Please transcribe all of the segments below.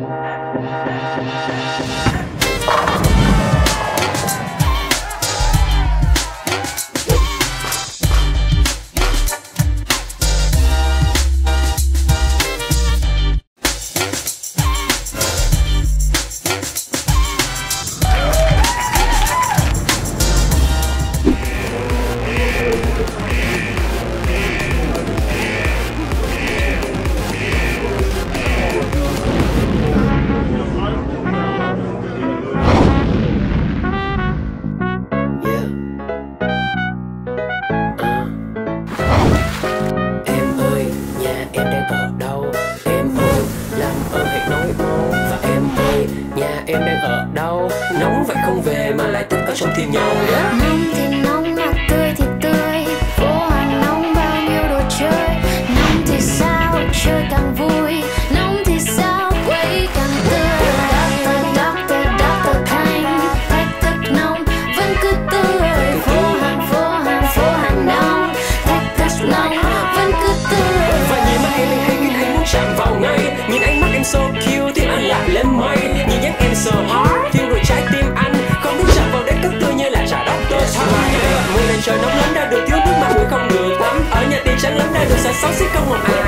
Thank you. Nói Và em ơi, nhà em đang ở đâu? Nóng vậy không về mà lại thức ở trong thiên nhau yeah. Đã được xài xấu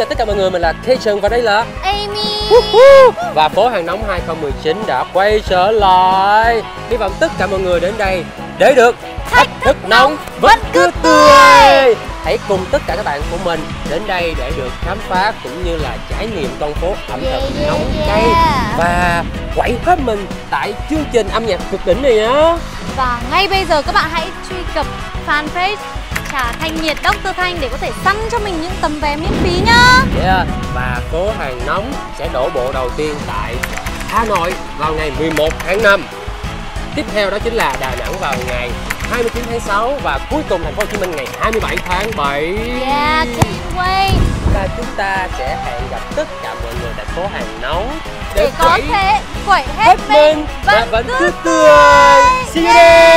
chào tất cả mọi người, mình là Kitchen và đây là Amy. Và phố hàng nóng 2019 đã quay trở lại. Hy vọng tất cả mọi người đến đây để được thách thức nóng vẫn cứ tươi. Hãy cùng tất cả các bạn của mình đến đây để được khám phá cũng như là trải nghiệm con phố ẩm thực Yeah, nóng yeah. cay Và quậy hết mình tại chương trình âm nhạc cực đỉnh này nhá. Và ngay bây giờ các bạn hãy truy cập fanpage Trà Thanh Nhiệt Dr. Thanh để có thể săn cho mình những tấm vé miễn phí nhá Yeah. Và phố hàng nóng sẽ đổ bộ đầu tiên tại Hà Nội vào ngày 11 tháng 5. Tiếp theo đó chính là Đà Nẵng vào ngày 29 tháng 6 và cuối cùng thành phố Hồ Chí Minh ngày 27 tháng 7. Yeah, can't wait Và chúng ta sẽ hẹn gặp tất cả mọi người tại phố hàng nóng Để có quẩy thể quẩy hết hết mình và vẫn cứ tươi. See you there.